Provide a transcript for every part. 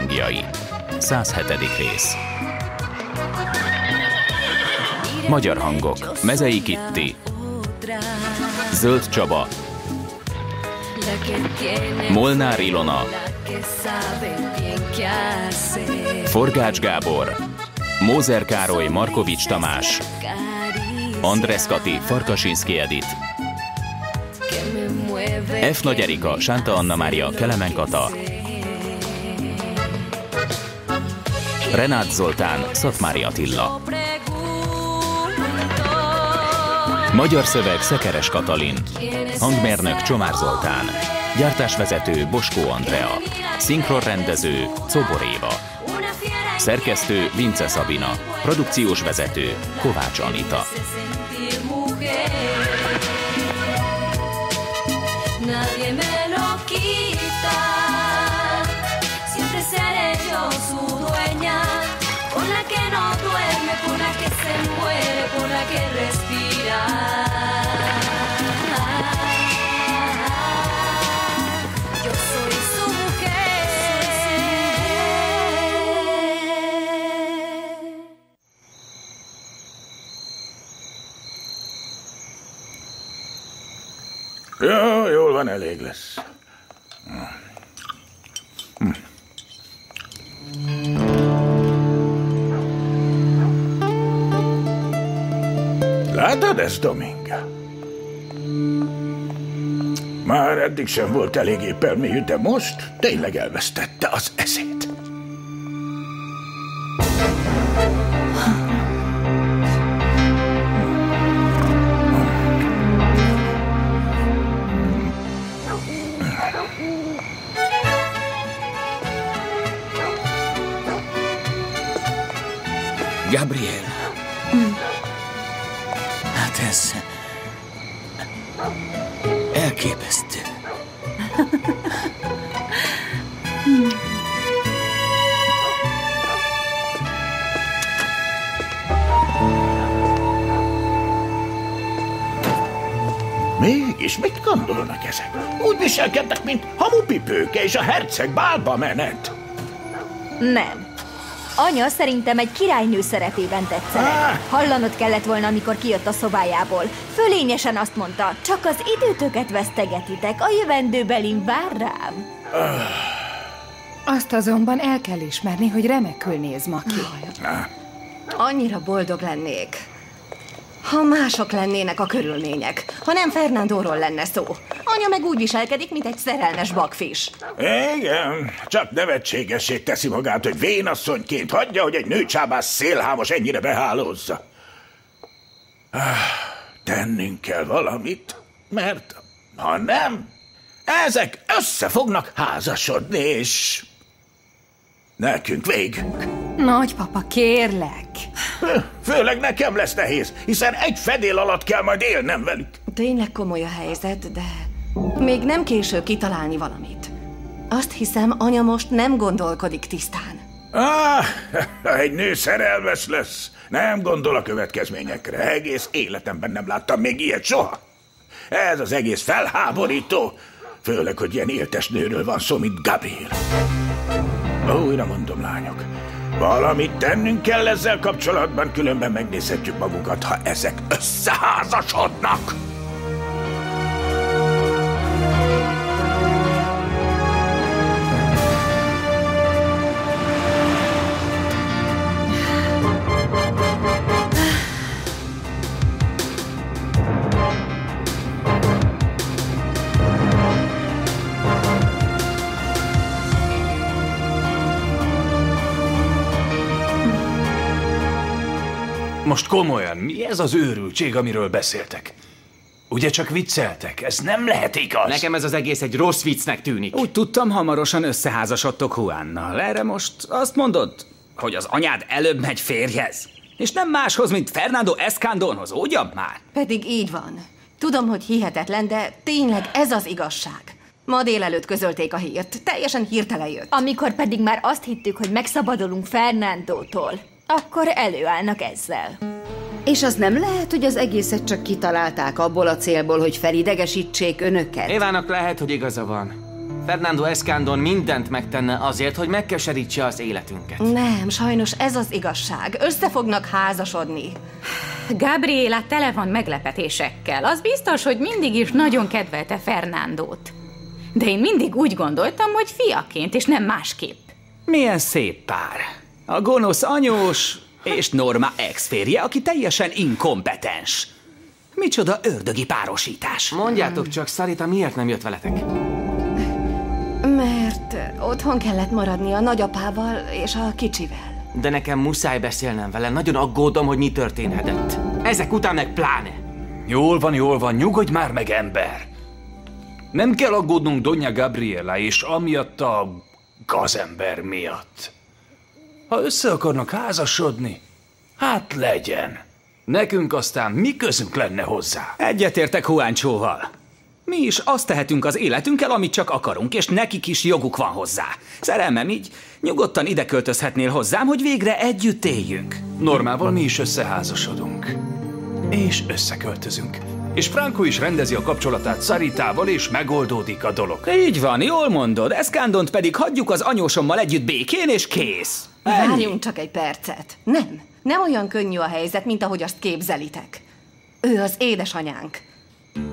hangjai. 107. rész. Magyar hangok. Mezei Kitti. Zöld Csaba. Molnár Ilona. Forgács Gábor. Mózer Károly Markovics Tamás. Andresz Kati Farkasinszki Edit. F. Nagy Erika Sánta Anna Mária Kelemen Kata. Renát Zoltán Szatmári Attila. Magyar szöveg Szekeres Katalin. Hangmérnök Csomár Zoltán. Gyártásvezető Boskó Andrea. Szinkronrendező Czobor Éva. Szerkesztő Vince Szabina. Produkciós vezető Kovács Anita. Nadie me lo quita. La que se muere, con la que respira. Ja, jól van, elég lesz. Hm. Ezt, Dominga? Már eddig sem volt elég éppelmélyű, de most tényleg elvesztette az eszét. Mégis mit gondolnak ezek? Úgy viselkednek, mint hamupipőke és a herceg bálba menet. Nem. Anya szerintem egy királynő szerepében tetszene. Hallanod kellett volna, amikor kijött a szobájából. Fölényesen azt mondta, csak az időtöket vesztegetitek, a jövendőbelin vár rám. Azt azonban el kell ismerni, hogy remekül néz ma ki. Annyira boldog lennék, ha mások lennének a körülmények, ha nem Fernandóról lenne szó. Anya meg úgy viselkedik, mint egy szerelmes bakfis. Igen, csak nevetségessé teszi magát, hogy vénasszonyként hagyja, hogy egy nőcsábás szélhámos ennyire behálózza. Ah, tennünk kell valamit, mert ha nem, ezek össze fognak házasodni, és nekünk végünk. Nagypapa, kérlek. Főleg nekem lesz nehéz, hiszen egy fedél alatt kell majd élnem velük. Tényleg komoly a helyzet, de még nem késő kitalálni valamit. Azt hiszem, anya most nem gondolkodik tisztán. Ah, egy nő szerelmes lesz. Nem gondol a következményekre. Egész életemben nem láttam még ilyet soha. Ez az egész felháborító. Főleg, hogy ilyen éltes nőről van szó, mint Gabriel. Újra mondom, lányok. Valamit tennünk kell ezzel kapcsolatban, különben megnézhetjük magunkat, ha ezek összeházasodnak. Most komolyan, mi ez az őrültség, amiről beszéltek? Ugye csak vicceltek? Ez nem lehet igaz. Nekem ez az egész egy rossz viccnek tűnik. Úgy tudtam, hamarosan összeházasodtok Juannal. Erre most azt mondod, hogy az anyád előbb megy férjhez? És nem máshoz, mint Fernando Escandonhoz, ugyan már? Pedig így van. Tudom, hogy hihetetlen, de tényleg ez az igazság. Ma délelőtt közölték a hírt. Teljesen hirtelen jött. Amikor pedig már azt hittük, hogy megszabadulunk Fernandótól, akkor előállnak ezzel. És az nem lehet, hogy az egészet csak kitalálták abból a célból, hogy felidegesítsék önöket? Évának lehet, hogy igaza van. Fernando Escandon mindent megtenne azért, hogy megkeserítse az életünket. Nem, sajnos ez az igazság. Össze fognak házasodni. Gabriela tele van meglepetésekkel. Az biztos, hogy mindig is nagyon kedvelte Fernándót. De én mindig úgy gondoltam, hogy fiaként, és nem másképp. Milyen szép pár. A gonosz anyós és Norma ex-férje, aki teljesen inkompetens. Micsoda ördögi párosítás. Mondjátok csak, Sarita miért nem jött veletek? Mert otthon kellett maradni a nagyapával és a kicsivel. De nekem muszáj beszélnem vele, nagyon aggódom, hogy mi történhetett. Ezek után meg pláne. Jól van, jól van, nyugodj már meg, ember! Nem kell aggódnunk Donya Gabriela és amiatt a gazember miatt. Ha össze akarnak házasodni, hát legyen. Nekünk aztán mi közünk lenne hozzá? Egyetértek Huáncsóval. Mi is azt tehetünk az életünkkel, amit csak akarunk, és nekik is joguk van hozzá. Szerelmem, így nyugodtan ide költözhetnél hozzám, hogy végre együtt éljünk. Normával mi is összeházasodunk. És összeköltözünk. És Franco is rendezi a kapcsolatát Szaritával, és megoldódik a dolog. Így van, jól mondod. Eszkándont pedig hagyjuk az anyósommal együtt békén, és kész. Várjunk csak egy percet. Nem, nem olyan könnyű a helyzet, mint ahogy azt képzelitek. Ő az édesanyánk.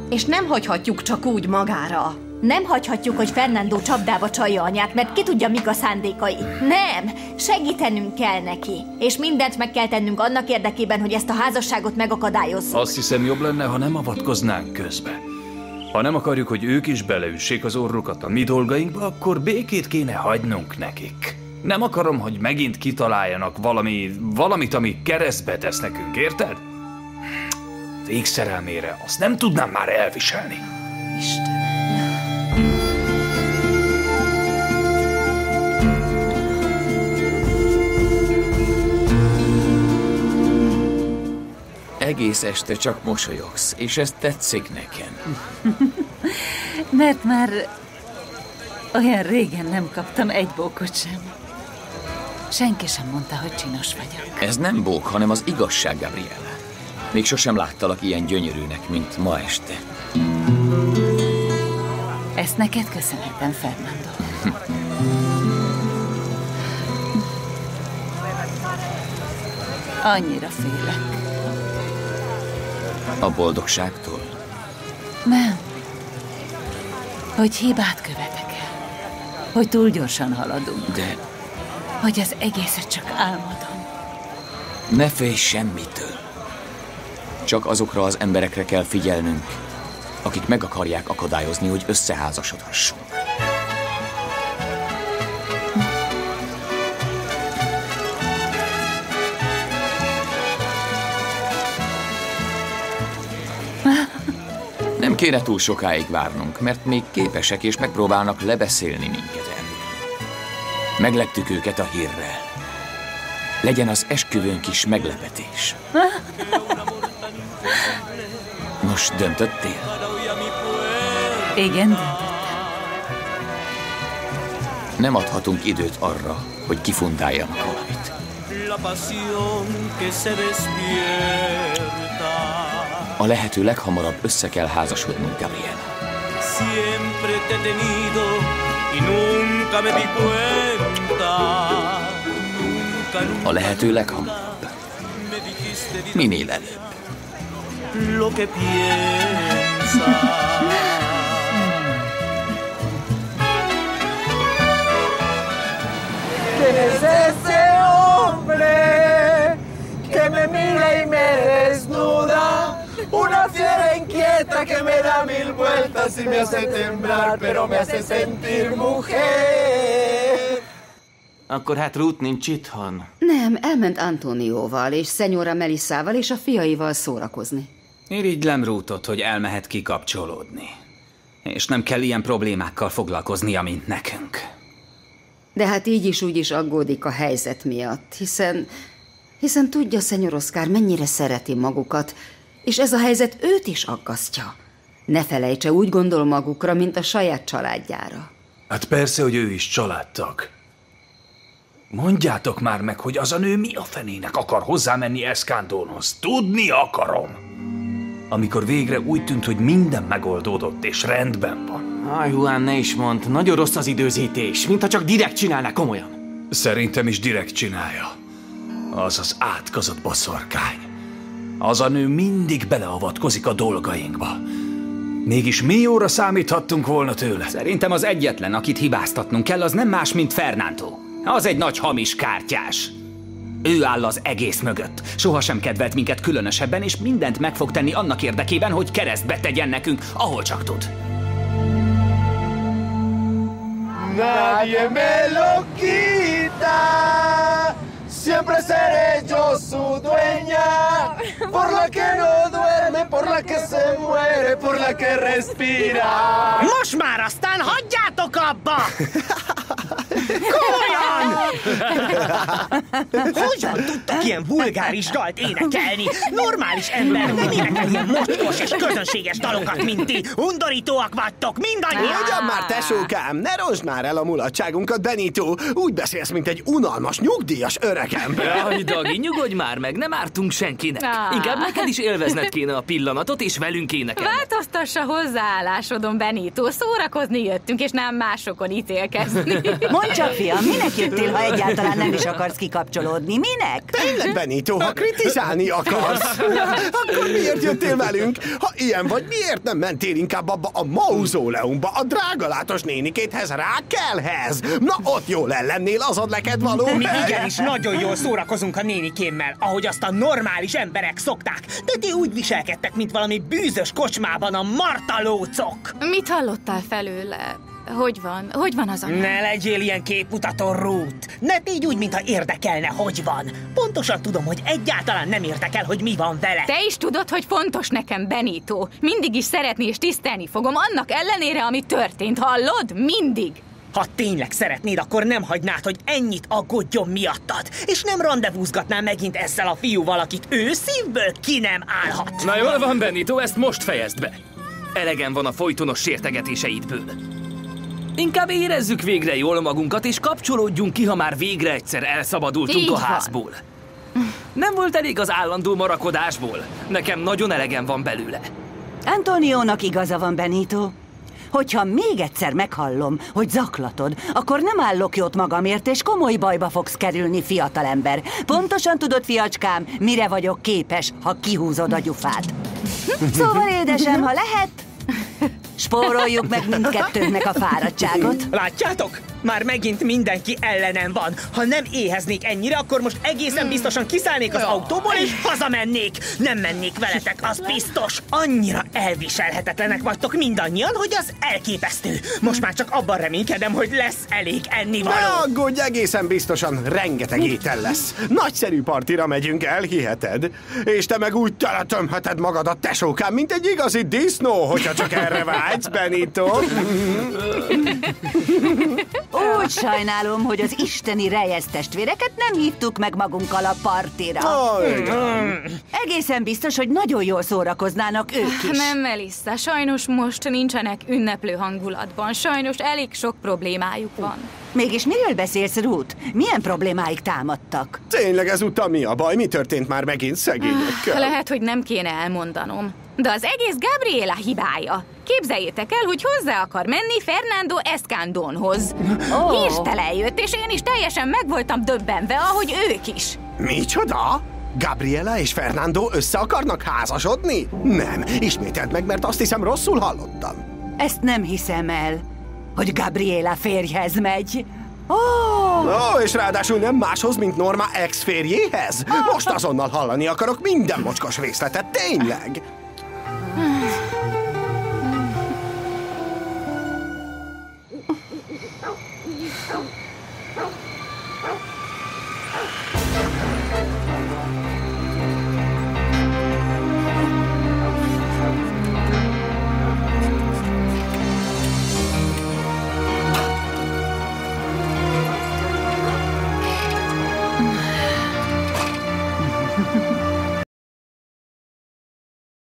És nem hagyhatjuk csak úgy magára. Nem hagyhatjuk, hogy Fernando csapdába csalja anyát, mert ki tudja, mik a szándékai. Nem! Segítenünk kell neki. És mindent meg kell tennünk annak érdekében, hogy ezt a házasságot megakadályozzuk. Azt hiszem jobb lenne, ha nem avatkoznánk közbe. Ha nem akarjuk, hogy ők is beleüssék az orrukat a mi dolgainkba, akkor békét kéne hagynunk nekik. Nem akarom, hogy megint kitaláljanak valami, valamit, ami keresztbe tesz nekünk, érted? Rég szerelmére azt nem tudnám már elviselni. Isten. Egész este csak mosolyogsz, és ez tetszik nekem. Mert már olyan régen nem kaptam egy bókot sem. Senki sem mondta, hogy csinos vagyok. Ez nem bók, hanem az igazság, Gabriela. Még sosem láttalak ilyen gyönyörűnek, mint ma este. Ezt neked köszönhetem, Fernando. Annyira félek. A boldogságtól? Nem. Hogy hibát követek el. Hogy túl gyorsan haladunk. De Hogy az egészet csak álmodom. ne félj semmitől. Csak azokra az emberekre kell figyelnünk, akik meg akarják akadályozni, hogy összeházasodhassunk. Nem kéne túl sokáig várnunk, mert még képesek és megpróbálnak lebeszélni minket. Megleptük őket a hírrel. Legyen az esküvőnk is meglepetés. Nos, döntöttél? Igen, döntöttem. Nem adhatunk időt arra, hogy kifundáljanak valamit. A lehető leghamarabb össze kell házasodnunk, Gabriel. Siempre te he tenido y nunca me di cuenta. Nunca, nunca A lehető leghamarabb. me dijiste vida Minél előbb. lo que piensas. ¿Quién es Una fiera inquieta que me da mil vueltas y me hace temblar, pero me hace sentir mujer. Akkor hát Ruth nincs itthon. Nem, elment Antonióval és Szenyora Melissával és a fiaival szórakozni. Irigylem Rútot, hogy elmehet kikapcsolódni. És nem kell ilyen problémákkal foglalkoznia, mint nekünk. De hát így is úgy is aggódik a helyzet miatt, hiszen... Hiszen tudja, Szenyor Oszkár, mennyire szereti magukat, és ez a helyzet őt is aggasztja. Ne felejtse, úgy gondol magukra, mint a saját családjára. Hát persze, hogy ő is családtag. Mondjátok már meg, hogy az a nő mi a fenének akar hozzámenni Eszkándónhoz. Tudni akarom. Amikor végre úgy tűnt, hogy minden megoldódott és rendben van. Aj, Juan, ne is mond. Nagyon rossz az időzítés, mintha csak direkt csinálná komolyan. Szerintem is direkt csinálja. Az az átkozott boszorkány. Az a nő mindig beleavatkozik a dolgainkba. Mégis mi óra számíthattunk volna tőle? Szerintem az egyetlen, akit hibáztatnunk kell, az nem más, mint Fernando. Az egy nagy hamis kártyás. Ő áll az egész mögött. Sohasem kedvelt minket különösebben, és mindent meg fog tenni annak érdekében, hogy keresztbe tegyen nekünk, ahol csak tud. Nadie me lo quita. Siempre seré yo su dueña. Por la que no duerme, por la que se muere, por la que respira. Most már aztán hagyjátok abba! Komolyan! Hogyan tudtak ilyen vulgáris dalt énekelni? Normális ember nem énekel ilyen mocskos és közönséges dalokat, mint ti. Undorítóak vagytok, mindannyian! Ugyan már, tesókám, ne rosd már el a mulatságunkat, Benito. Úgy beszélsz, mint egy unalmas, nyugdíjas öregember. Jaj, Dagi, nyugodj már meg, nem ártunk senkinek. Inkább neked is élvezned kéne a pillanatot, és velünk énekelni. Változtassa hozzáállásodon, Benito. Szórakozni jöttünk, és nem másokon ítélkezni. Mondd csak, fiam, minek jöttél, ha egyáltalán nem is akarsz kikapcsolódni? Minek? Tényleg, Benito, ha kritizálni akarsz, akkor miért jöttél velünk? Ha ilyen vagy, miért nem mentél inkább abba a mauzóleumba, a drágalátos nénikéthez, Rákelhez? Na, ott jól ellennél, az ad neked való. Mi igenis nagyon jól szórakozunk a nénikémmel, ahogy azt a normális emberek szokták. De ti úgy viselkedtek, mint valami bűzös kocsmában a martalócok. Mit hallottál felőle? Hogy van? Hogy van az anya? Ne legyél ilyen képmutató rút! Ne tégy úgy, mintha érdekelne, hogy van. Pontosan tudom, hogy egyáltalán nem érdekel, hogy mi van vele. Te is tudod, hogy fontos nekem, Benito. Mindig is szeretni és tisztelni fogom, annak ellenére, ami történt. Hallod? Mindig. Ha tényleg szeretnéd, akkor nem hagynád, hogy ennyit aggódjon miattad, és nem rendezvúzgatnál megint ezzel a fiúval, akit ő szívből ki nem állhat. Na jól van, Benito, ezt most fejezd be. Elegem van a folytonos sértegetéseidből. Inkább érezzük végre jól magunkat, és kapcsolódjunk ki, ha már végre egyszer elszabadultunk Így a van. házból. Nem volt elég az állandó marakodásból. Nekem nagyon elegem van belőle. Antoniónak igaza van, Benito. Hogyha még egyszer meghallom, hogy zaklatod, akkor nem állok jót magamért, és komoly bajba fogsz kerülni, fiatalember. Pontosan tudod, fiacskám, mire vagyok képes, ha kihúzod a gyufát. Szóval, édesem, ha lehet, spóroljuk meg mindkettőnknek a fáradtságot. Látjátok? Már megint mindenki ellenem van. Ha nem éheznék ennyire, akkor most egészen biztosan kiszállnék az autóból és hazamennék. Nem mennék veletek, az biztos. Annyira elviselhetetlenek vagytok mindannyian, hogy az elképesztő. Most már csak abban reménykedem, hogy lesz elég ennivaló. Ne aggódj, egészen biztosan rengeteg étel lesz. Nagyszerű partira megyünk el, hiheted? És te meg úgy teletömheted magadat, tesókám, mint egy igazi disznó, hogyha csak erre vágysz, Benito. Úgy sajnálom, hogy az isteni rejesz testvéreket nem hívtuk meg magunkkal a partira. Igen. Egészen biztos, hogy nagyon jól szórakoznának ők is. Nem, Melissa, sajnos most nincsenek ünneplő hangulatban. Sajnos elég sok problémájuk van. Mégis miről beszélsz, Ruth? Milyen problémáik támadtak? Tényleg ezúttal mi a baj? Mi történt már megint szegényekkel? Lehet, hogy nem kéne elmondanom. De az egész Gabriela hibája. Képzeljétek el, hogy hozzá akar menni Fernando Escandonhoz. Ó. Oh. Hirtelen jött, és én is teljesen meg voltam döbbenve, ahogy ők is. Micsoda? Gabriela és Fernando össze akarnak házasodni? Nem, ismételd meg, mert azt hiszem rosszul hallottam. Ezt nem hiszem el, hogy Gabriela férjhez megy. Ó, Ó, és ráadásul nem máshoz, mint Norma ex-férjéhez? Most azonnal hallani akarok minden mocskos részletet, tényleg!